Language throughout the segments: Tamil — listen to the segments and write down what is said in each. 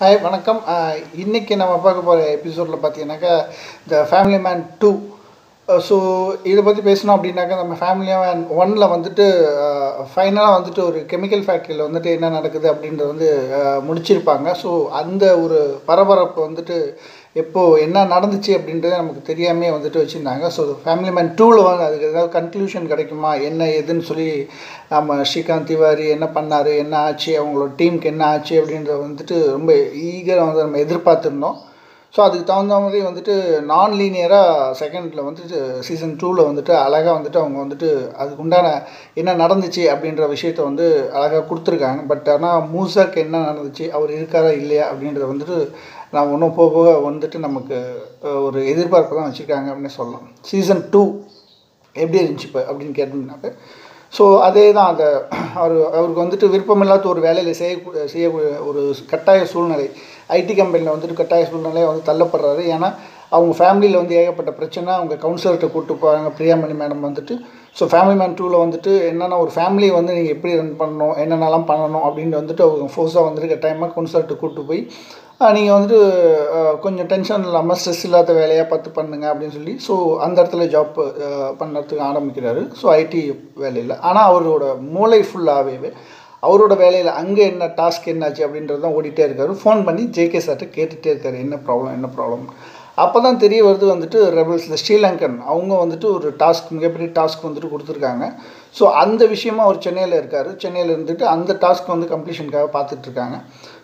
ஹாய் வணக்கம். இன்றைக்கி நம்ம பார்க்க போகிற எபிசோடில் பார்த்தீங்கன்னாக்கா the family man two Uh, so இதை பற்றி பேசணும் அப்படின்னாக்கா நம்ம ஃபேமிலியாக ஒன்னில் ஒனில் வந்துட்டு uh, ஃபைனலாக வந்துட்டு ஒரு கெமிக்கல் ஃபேக்ட்ரியில் வந்துட்டு என்ன நடக்குது அப்படின்றது வந்து uh, முடிச்சிருப்பாங்க. ஸோ அந்த ஒரு பரபரப்பு வந்துட்டு எப்போது என்ன நடந்துச்சு அப்படின்றது நமக்கு தெரியாமே வந்துட்டு வச்சுருந்தாங்க. ஸோ ஃபேமிலி மேன் டூவில் வந்து அதுக்கு ஏதாவது கன்க்ளூஷன் கிடைக்குமா? என்ன ஏதுன்னு சொல்லி நம்ம ஸ்ரீகாந்த் திவாரி என்ன பண்ணார்? என்ன ஆச்சு? அவங்களோட டீமுக்கு என்ன ஆச்சு அப்படின்றத வந்துட்டு ரொம்ப ஈகராக வந்து நம்ம எதிர்பார்த்துருந்தோம். ஸோ அதுக்கு தகுந்த மாதிரி வந்துட்டு நான் லீனியராக செகண்டில் வந்துட்டு சீசன் டூவில் வந்துட்டு அழகாக வந்துட்டு அவங்க வந்துட்டு அதுக்கு உண்டான என்ன நடந்துச்சு அப்படின்ற விஷயத்த வந்து அழகாக கொடுத்துருக்காங்க. பட் ஆனால் மூசாக்கு என்ன நடந்துச்சு அவர் இருக்காரா இல்லையா அப்படின்றத வந்துட்டு நான் ஒன்றும் போக போக வந்துட்டு நமக்கு ஒரு எதிர்பார்ப்பு தான் வச்சுருக்காங்க அப்படின்னு சொல்லலாம். சீசன் டூ எப்படி இருந்துச்சு இப்போ அப்படின்னு கேட்டோம்னாக்க ஸோ அதே தான் அந்த அவர் அவருக்கு வந்துட்டு விருப்பமில்லாத ஒரு வேலையில் செய்ய செய்யக்கூடிய ஒரு கட்டாய சூழ்நிலை. ஐடி கம்பெனியில் வந்துட்டு கட்டாய சூழ்நிலை வந்து தள்ளப்படுறாரு. ஏன்னா அவங்க ஃபேமிலியில் வந்து ஏகப்பட்ட பிரச்சனை. அவங்க கவுன்சிலர்கிட்ட கூப்பிட்டு போகிறாங்க பிரியாமணி மேடம் வந்துட்டு. ஸோ ஃபேமிலி மேன் டூவில் வந்துட்டு என்னென்ன ஒரு ஃபேமிலியை வந்து நீங்கள் எப்படி ரன் பண்ணணும் என்னென்னலாம் பண்ணணும் அப்படின்னு வந்துட்டு அவங்க ஃபோர்ஸாக வந்துட்டு கட்டாயமாக கவுன்சிலர்கிட்ட கூப்பிட்டு போய் நீங்கள் வந்துட்டு கொஞ்சம் டென்ஷன் இல்லாமல் ஸ்ட்ரெஸ் இல்லாத வேலையாக பார்த்து பண்ணுங்க அப்படின்னு சொல்லி ஸோ அந்த இடத்துல ஜாப் பண்ணுறதுக்கு ஆரம்பிக்கிறாரு. ஸோ ஐடி வேலையில். ஆனால் அவரோட மூளை ஃபுல்லாகவே அவரோட வேலையில் அங்கே என்ன டாஸ்க் என்னாச்சு அப்படின்றது தான் ஓடிட்டே இருக்காரு. ஃபோன் பண்ணி ஜேகே சார்ட்ட கேட்டுகிட்டே இருக்காரு. என்ன ப்ராப்ளம் என்ன ப்ராப்ளம் அப்போ தான் தெரிய வருது வந்துட்டு ரெபல்ஸ் இந்த ஸ்ரீலங்கன் அவங்க வந்துட்டு ஒரு டாஸ்க் மிகப்பெரிய டாஸ்க் வந்துட்டு கொடுத்துருக்காங்க. ஸோ அந்த விஷயமா அவர் சென்னையில் இருக்கார். சென்னையில் இருந்துட்டு அந்த டாஸ்க் வந்து கம்ப்ளீஷனுக்காக பார்த்துட்ருக்காங்க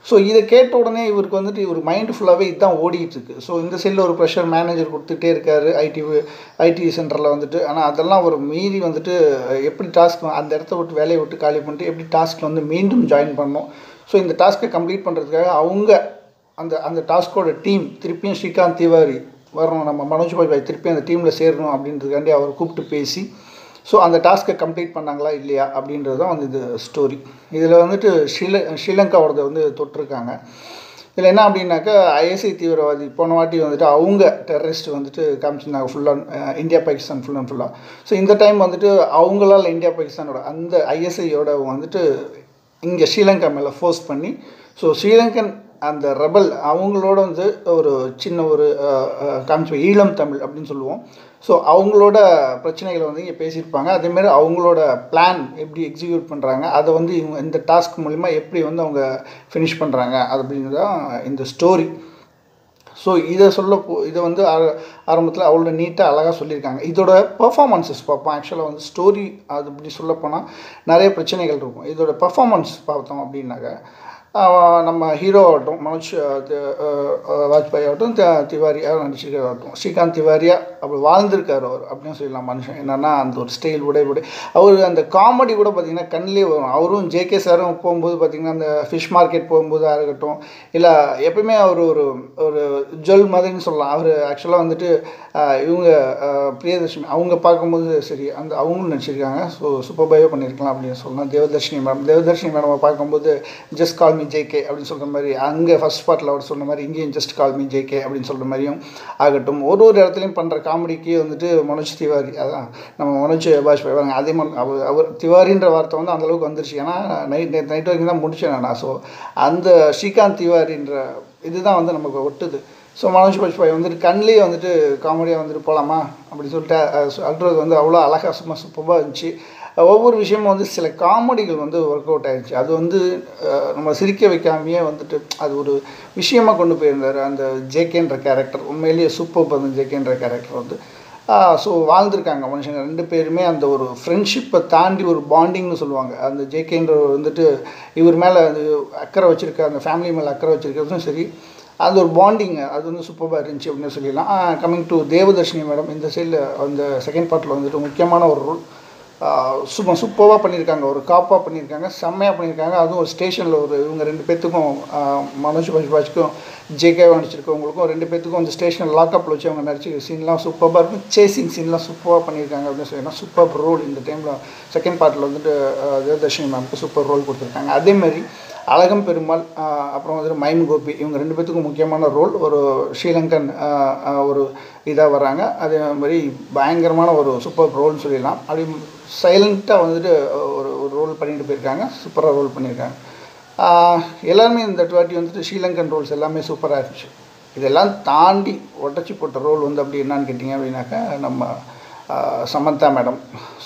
ஸோ இதை கேட்ட உடனே இவருக்கு வந்துட்டு இவர் மைண்டு ஃபுல்லாகவே இதுதான் ஓடிட்டுருக்கு ஸோ இந்த சைடில் ஒரு ப்ரெஷர் மேனேஜர் கொடுத்துட்டே இருக்காரு ஐடி ஐடி சென்டரில் வந்துட்டு. ஆனால் அதெல்லாம் ஒரு மீறி வந்துட்டு எப்படி டாஸ்க் அந்த இடத்த விட்டு வேலையை விட்டு காலி பண்ணிட்டு எப்படி டாஸ்க் வந்து மீண்டும் ஜாயின் பண்ணோம் ஸோ இந்த டாஸ்க்கை கம்ப்ளீட் பண்ணுறதுக்காக அவங்க அந்த அந்த டாஸ்கோட டீம் திருப்பியும் ஸ்ரீகாந்த் திவாரி வரணும். நம்ம மனோஜ் பாய் பாய் திருப்பி அந்த டீமில் சேரணும் அப்படின்றதுக்காண்டி அவர் கூப்பிட்டு பேசி ஸோ அந்த டாஸ்க்கை கம்ப்ளீட் பண்ணாங்களா இல்லையா அப்படின்றது தான் வந்து இது ஸ்டோரி இதில் வந்துட்டு ஸ்ரீல ஸ்ரீலங்காவோடது வந்து தொட்டிருக்காங்க. இதில் என்ன அப்படின்னாக்கா ஐஎஸ்ஐ தீவிரவாதி போன வாட்டி வந்துட்டு அவங்க டெரரிஸ்ட் வந்துட்டு காமிச்சிருந்தாங்க ஃபுல்லாக இந்தியா பாகிஸ்தான் ஃபுல் அண்ட் ஃபுல்லாக ஸோ இந்த டைம் வந்துட்டு அவங்களால் இந்தியா பாகிஸ்தானோட அந்த ஐஎஸ்ஐயோட வந்துட்டு இங்கே ஸ்ரீலங்கா மேலே ஃபோர்ஸ் பண்ணி ஸோ ஸ்ரீலங்கன் அந்த ரெபல் அவங்களோட வந்து ஒரு சின்ன ஒரு காமிச்சு ஈழம் தமிழ் அப்படின்னு சொல்லுவோம். ஸோ அவங்களோட பிரச்சனைகளை வந்து இங்கே பேசியிருப்பாங்க. அதேமாரி அவங்களோட பிளான் எப்படி எக்ஸிக்யூட் பண்ணுறாங்க அதை வந்து இவங்க இந்த டாஸ்க் மூலிமா எப்படி வந்து அவங்க ஃபினிஷ் பண்ணுறாங்க அது அப்படிங்கிறது தான் இந்த ஸ்டோரி ஸோ இதை சொல்ல போ இதை வந்து ஆர- ஆரம்பத்தில் அவ்வளோ நீட்டாக அழகாக சொல்லியிருக்காங்க. இதோட பர்ஃபாமன்ஸஸ் பார்ப்போம். ஆக்சுவலாக வந்து ஸ்டோரி அது இப்படி சொல்லப்போனால் நிறைய பிரச்சனைகள் இருக்கும். இதோட பர்ஃபாமன்ஸ் பார்த்தோம் அப்படின்னாக்க நம்ம ஹீரோ ஆகட்டும் மனோஜ் வாஜ்பாய் ஆகட்டும் திவாரியாக நடிச்சிருக்காகட்டும் ஸ்ரீகாந்த் திவாரியா அப்படி வாழ்ந்திருக்கார் அவர் அப்படின்னு சொல்லலாம் மனுஷன். என்னென்னா அந்த ஒரு ஸ்டைல் உடை உடை. அவர் அந்த காமெடி கூட பார்த்திங்கன்னா கண்ணிலே வரும். அவரும் ஜேகே சாரும் போகும்போது பார்த்திங்கன்னா அந்த ஃபிஷ் மார்க்கெட் போகும்போதாக இருக்கட்டும் இல்லை எப்பயுமே அவர் ஒரு ஒரு ஜுவல் மாதிரின்னு சொல்லலாம். அவர் ஆக்சுவலாக வந்துட்டு இவங்க பிரியதர்ஷினி அவங்க பார்க்கும்போது சரி அந்த அவங்களும் நடிச்சிருக்காங்க. ஸோ சூப்பர் பண்ணியிருக்கலாம் அப்படின்னு சொல்லலாம். தேவதர்ஷினி மேடம் தேவதர்ஷினி மேடமை பார்க்கும்போது ஜஸ்ட் கால் மீ ஜேகே அப்படின்னு சொல்கிற மாதிரி அங்கே ஃபஸ்ட் பார்ட்டில் அவர் சொன்ன மாதிரி இங்கேயும் ஜஸ்ட் கால் மீ ஜேகே அப்படின்னு சொல்கிற மாதிரியும் ஆகட்டும். ஒரு ஒரு இடத்துலையும் பண்ணுற காமெடிக்கு வந்துட்டு மனோஜ் திவாரி அதான் நம்ம மனோஜ் பாஜ்பாய் வாங்க அதே மாதிரி அவர் அவர் திவாரின்ற வார்த்தை வந்து அந்தளவுக்கு வந்துருச்சு. ஏன்னா நைட் நைட் நைட் வரைக்கும் தான் முடிச்சேன் நான். ஸோ அந்த ஸ்ரீகாந்த் திவாரின்ற இதுதான் வந்து நமக்கு ஒட்டுது. ஸோ மனோஜ் பாஜ்பாய் வந்துட்டு கண்லேயே வந்துட்டு காமெடியாக வந்துட்டு போகலாமா அப்படின்னு சொல்லிட்டு அல்றது வந்து அவ்வளோ அழகாக சும்மா சூப்பராக இருந்துச்சு. ஒவ்வொரு விஷயமும் வந்து சில காமெடிகள் வந்து ஒர்க் அவுட் ஆயிடுச்சு. அது வந்து நம்ம சிரிக்க வைக்காமையே வந்துட்டு அது ஒரு விஷயமாக கொண்டு போயிருந்தார். அந்த ஜேகேன்ற கேரக்டர் உண்மையிலேயே சூப்பர் அந்த ஜேகேன்ற கேரக்டர் வந்து. ஸோ வாழ்ந்திருக்காங்க மனுஷங்க ரெண்டு பேருமே அந்த ஒரு ஃப்ரெண்ட்ஷிப்பை தாண்டி ஒரு பாண்டிங்னு சொல்லுவாங்க. அந்த ஜேகேன்ற வந்துட்டு இவர் மேலே அது அக்கறை வச்சுருக்க அந்த ஃபேமிலி மேலே அக்கறை வச்சுருக்கிறதும் சரி அது ஒரு பாண்டிங் அது வந்து சூப்பராக இருந்துச்சு அப்படின்னு சொல்லிடலாம். கம்மிங் டு தேவதர்ஷினி மேடம் இந்த சைடில் அந்த செகண்ட் பார்ட்டில் வந்துட்டு முக்கியமான ஒரு ரோல் சும்மா சூப்பராக பண்ணியிருக்காங்க ஒரு காப்பாக பண்ணியிருக்காங்க செம்மையாக பண்ணியிருக்காங்க அதுவும் ஒரு ஸ்டேஷனில் ஒரு இவங்க ரெண்டு பேர்த்துக்கும் மனோஜ் பஜ்பாஜ்க்கும் ஜேகே நடிச்சிருக்கவங்களுக்கும் ரெண்டு பேர்த்துக்கும் அந்த ஸ்டேஷன் லாக்கப்பில் வச்சு அவங்க நடிச்சிருக்க சீன்லாம் சூப்பராக இருக்கும். சேசிங் சீன்லாம் சூப்பராக பண்ணியிருக்காங்க அப்படின்னு சொல்லி. சூப்பர் ரோல் இந்த டைமில் செகண்ட் பார்ட்டில் வந்துட்டு தேவதர்ஷினி மேம்க்கு சூப்பர் ரோல் கொடுத்துருக்காங்க. அதேமாதிரி அழகம் பெருமாள் அப்புறம் வந்துட்டு மைம் கோபி இவங்க ரெண்டு பேத்துக்கும் முக்கியமான ரோல் ஒரு ஸ்ரீலங்கன் ஒரு இதாக வராங்க அதே மாதிரி பயங்கரமான ஒரு சூப்பர் ரோல்னு சொல்லிடலாம். அப்படி சைலண்ட்டாக வந்துட்டு ஒரு ஒரு ரோல் பண்ணிட்டு போயிருக்காங்க. சூப்பராக ரோல் பண்ணியிருக்காங்க. எல்லாருமே இந்த வாட்டி வந்துட்டு ஸ்ரீலங்கன் ரோல்ஸ் எல்லாமே சூப்பராக இருந்துச்சு. இதெல்லாம் தாண்டி உடச்சி போட்ட ரோல் வந்து அப்படி என்னான்னு கேட்டிங்க அப்படின்னாக்கா நம்ம சமந்தா மேடம்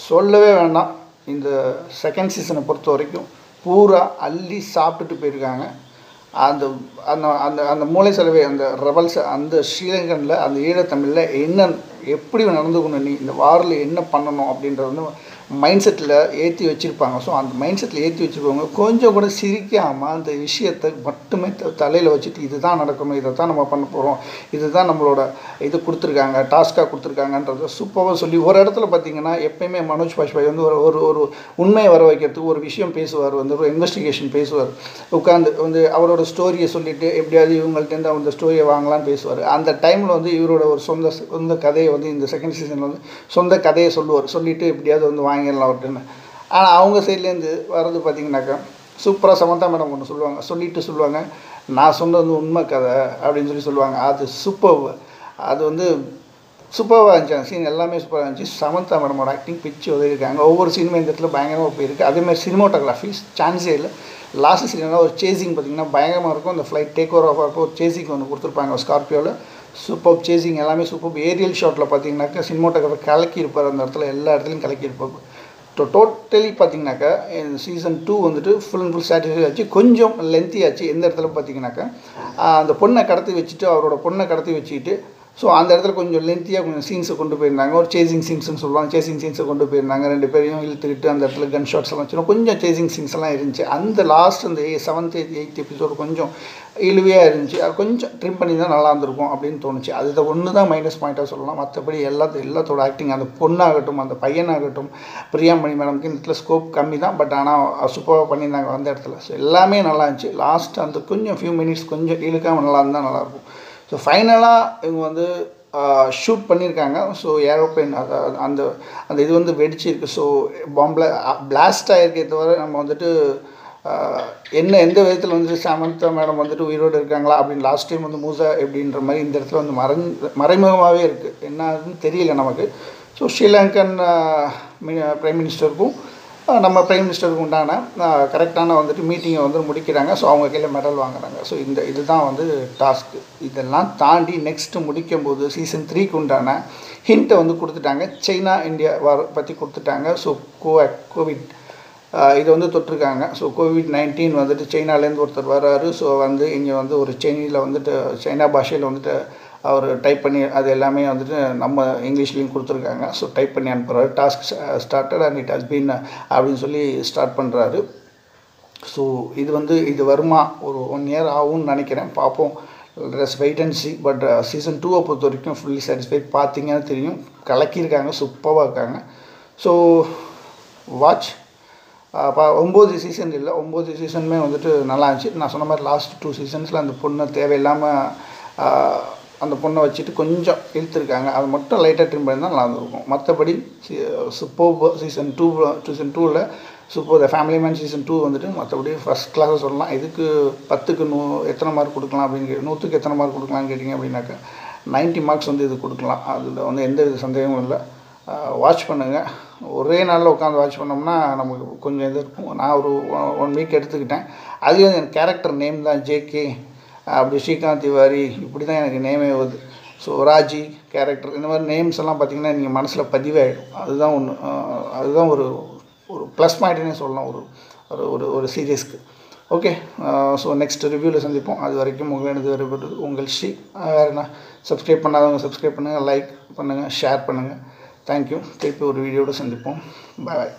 சொல்லவே வேண்டாம். இந்த செகண்ட் சீசனை பொறுத்த வரைக்கும் பூரா அள்ளி சாப்பிட்டுட்டு போயிருக்காங்க. அந்த அந்த அந்த அந்த மூளை செலவை அந்த ரெபல்ஸ் அந்த ஸ்ரீலங்கனில் அந்த ஈழத்தமிழில் என்ன எப்படி நடந்துக்கணும் நீ இந்த வாரில் என்ன பண்ணணும் அப்படின்றது வந்து மைண்ட் செட்டில் ஏற்றி வச்சுருப்பாங்க. ஸோ அந்த மைண்ட் செட்டில் ஏற்றி வச்சுருப்பாங்க கொஞ்சம் கூட சிரிக்காமல் அந்த விஷயத்தை மட்டுமே தலையில் வச்சுட்டு இதுதான் நடக்கணும் இதை தான் நம்ம பண்ண போகிறோம் இதுதான் நம்மளோட இது கொடுத்துருக்காங்க டாஸ்க்காக கொடுத்துருக்காங்கன்றத சூப்பராக சொல்லி ஒரு இடத்துல பார்த்தீங்கன்னா எப்பயுமே மனோஜ் பாஷ்பாய் வந்து ஒரு ஒரு ஒரு உண்மையை வர வைக்கிறதுக்கு ஒரு விஷயம் பேசுவார் வந்து ஒரு இன்வெஸ்டிகேஷன் பேசுவார். உட்காந்து வந்து அவரோட ஸ்டோரியை சொல்லிவிட்டு எப்படியாவது இவங்கள்ட்டேருந்து அந்த ஸ்டோரியை வாங்கலாம்னு பேசுவார். அந்த டைமில் வந்து இவரோட ஒரு சொந்த சொந்த கதையை வந்து இந்த செகண்ட் சீசனில் வந்து சொந்த கதையை சொல்லுவார். சொல்லிட்டு எப்படியாவது வந்து வாங்கிடலாம் அவர்கிட்ட ஆனால் அவங்க சைட்லேருந்து வர்றது பார்த்தீங்கன்னாக்கா சூப்பராக சமந்தா மேடம் ஒன்று சொல்லுவாங்க. சொல்லிட்டு சொல்லுவாங்க நான் சொன்னது வந்து உண்மை கதை அப்படின்னு சொல்லி சொல்லுவாங்க. அது சூப்பர் அது வந்து சூப்பராக இருந்துச்சு. அந்த சீன் எல்லாமே சூப்பராக இருந்துச்சு. சமந்தா மேடமோட ஆக்டிங் பிச்சு உதவிருக்காங்க ஒவ்வொரு சினிமா இந்த இடத்துல பயங்கரமாக போயிருக்கு. அதேமாதிரி சினிமோட்டோகிராஃபி சான்ஸே இல்லை. லாஸ்ட் சீனில் ஒரு சேசிங் பார்த்தீங்கன்னா பயங்கரமாக இருக்கும். அந்த ஃப்ளைட் டேக் ஓவர் ஆஃப் அப்போ ஒரு சேசிங் ஒன்று கொடுத்துருப்பாங்க ஸ்கார்பியோவில் சூப்பர் சேசிங் எல்லாமே சூப்பர் ஏரியல் ஷாட்டில் பார்த்தீங்கன்னாக்கா சினிமோட்டோகிராஃபர் கலக்கி இருப்பார் அந்த இடத்துல எல்லா இடத்துலையும் கலக்கி இருப்பார் ஸோ டோட்டலி பார்த்தீங்கன்னாக்கா சீசன் டூ வந்துட்டு ஃபுல் அண்ட் ஃபுல் சாட்டிஸ்ஃபை ஆச்சு. கொஞ்சம் லென்த்தி ஆச்சு. எந்த இடத்துல பார்த்தீங்கன்னாக்கா அந்த பொண்ணை கடத்தி வச்சுட்டு அவரோட பொண்ணை கடத்தி வச்சுக்கிட்டு ஸோ அந்த இடத்துல கொஞ்சம் லென்த்தியாக கொஞ்சம் சீன்ஸை கொண்டு போயிருந்தாங்க. ஒரு சேசிங் சீன்ஸ்னு சொல்லுவாங்க. சேசிங் சீன்ஸை கொண்டு போயிருந்தாங்க. ரெண்டு பேரையும் இழுத்துக்கிட்டு அந்த இடத்துல கன் ஷாட்ஸ் எல்லாம் வச்சு கொஞ்சம் சேசிங் சீன்ஸ் எல்லாம் இருந்துச்சு. அந்த லாஸ்ட் அந்த செவன்த் எயித் எபிசோடு கொஞ்சம் இழுவையாக இருந்துச்சு. அது கொஞ்சம் ட்ரிம் பண்ணி தான் நல்லா இருந்திருக்கும் அப்படின்னு தோணுச்சு. அது ஒன்று தான் மைனஸ் பாயிண்ட்டாக சொல்லலாம். மற்றபடி எல்லாத்து எல்லாத்தோட ஆக்டிங் அந்த பொண்ணாகட்டும் அந்த பையனாகட்டும் பிரியாமணி மேடம்க்கு இந்த இடத்துல ஸ்கோப் கம்மி தான் பட் ஆனால் சூப்பராக பண்ணியிருந்தாங்க அந்த இடத்துல. ஸோ எல்லாமே நல்லா இருந்துச்சு. லாஸ்ட் அந்த கொஞ்சம் ஃபியூ மினிட்ஸ் கொஞ்சம் இழுக்காமல் நல்லா இருந்தால் நல்லாயிருக்கும் ஸோ ஃபைனலாக இவங்க வந்து ஷூட் பண்ணியிருக்காங்க ஸோ ஏரோப்ளேன் அந்த அந்த இது வந்து வெடிச்சிருக்கு. ஸோ பாம்பில் பிளாஸ்ட் ஆகிருக்கே தவிர நம்ம வந்துட்டு என்ன எந்த விதத்தில் வந்து சமந்தா மேடம் வந்துட்டு உயிரோடு இருக்காங்களா அப்படின்னு லாஸ்ட் டைம் வந்து மூசா எப்படின்ற மாதிரி இந்த இடத்துல வந்து மறை மறைமுகமாகவே இருக்குது என்னன்னு தெரியல நமக்கு. ஸோ ஸ்ரீலங்கன் பிரைம் மினிஸ்டருக்கும் நம்ம பிரைம் மினிஸ்டருக்கு உண்டான கரெக்டான வந்துட்டு மீட்டிங்கை வந்து முடிக்கிறாங்க. ஸோ அவங்க கையில் மெடல் வாங்குறாங்க. ஸோ இந்த இதுதான் வந்து டாஸ்க்கு இதெல்லாம் தாண்டி நெக்ஸ்ட்டு முடிக்கும் போது சீசன் த்ரீக்கு உண்டான ஹிண்ட்டை வந்து கொடுத்துட்டாங்க. சைனா இந்தியா வர பற்றி கொடுத்துட்டாங்க. ஸோ கோவேக் கோவிட் இதை வந்து தொட்டிருக்காங்க. ஸோ கோவிட் நைன்டீன் வந்துட்டு சைனாலேருந்து ஒருத்தர் வர்றாரு. ஸோ வந்து இங்கே வந்து ஒரு சைனியில் வந்துட்டு சைனா பாஷையில் வந்துட்டு அவர் டைப் பண்ணி அது எல்லாமே வந்துட்டு நம்ம இங்கிலீஷ்லேயும் கொடுத்துருக்காங்க. ஸோ டைப் பண்ணி அனுப்புகிறாரு task started and it has been அப்படின்னு சொல்லி ஸ்டார்ட் பண்ணுறாரு ஸோ இது வந்து இது வருமா? ஒரு ஒன் இயர் ஆகும்னு நினைக்கிறேன். பார்ப்போம். ரெஸ் wait and see but season டூவை பொறுத்த வரைக்கும் ஃபுல்லி சாட்டிஸ்ஃபைட் பார்த்தீங்கன்னா தெரியும். கலக்கியிருக்காங்க. சூப்பராக இருக்காங்க. ஸோ வாட்ச் ஒம்பது சீசன் இல்லை. ஒம்பது சீசனுமே வந்துட்டு நல்லா இருந்துச்சு. நான் சொன்ன மாதிரி லாஸ்ட் டூ சீசன்ஸில் அந்த பொண்ணு தேவையில்லாமல் அந்த பொண்ணை வச்சுட்டு கொஞ்சம் இழுத்துருக்காங்க. அது மட்டும் லைட்டாக ட்ரிம் பண்ணி தான் நல்லா இருந்திருக்கும் மற்றபடி சூப்பர் சீசன் டூ சீசன் டூவில் super family man season two வந்துட்டு மற்றபடி ஃபஸ்ட் கிளாஸாக சொல்லலாம். இதுக்கு பத்துக்கு நூ எத்தனை மார்க் கொடுக்கலாம் அப்படின்னு கே நூற்றுக்கு எத்தனை மார்க் கொடுக்கலாம்னு கேட்டிங்க அப்படின்னாக்கா 90 மார்க்ஸ் வந்து இது கொடுக்கலாம். அதில் வந்து எந்த வித சந்தேகமும் இல்லை. வாட்ச் பண்ணுங்கள் ஒரே நாளில் உட்காந்து வாட்ச் பண்ணோம்னா நமக்கு கொஞ்சம் இது இருக்கும். நான் ஒரு ஒன் வீக் எடுத்துக்கிட்டேன். அதுலேயும் என் கேரக்டர் நேம் தான் ஜேகே அப்படி ஸ்ரீகாந்த் திவாரி இப்படி தான் எனக்கு நேமே வருது. ஸோ ராஜி கேரக்டர் இந்த மாதிரி நேம்ஸ் எல்லாம் பார்த்தீங்கன்னா நீங்கள் மனசில் பதிவாயிடும். அதுதான் ஒன்று அதுதான் ஒரு ஒரு ப்ளஸ் பாயிண்ட்னே சொல்லலாம் ஒரு ஒரு ஒரு ஒரு சீரியஸ்க்கு ஓகே ஸோ நெக்ஸ்ட் ரிவ்யூவில் சந்திப்போம். அது வரைக்கும் உங்களிடம் வருவது உங்கள் ஸ்ரீ. வேறு என்ன? சப்ஸ்கிரைப் பண்ணாதவங்க சப்ஸ்கிரைப் பண்ணுங்கள் லைக் பண்ணுங்கள் ஷேர் பண்ணுங்கள் தேங்க்யூ திருப்பி ஒரு வீடியோட சந்திப்போம். பாய்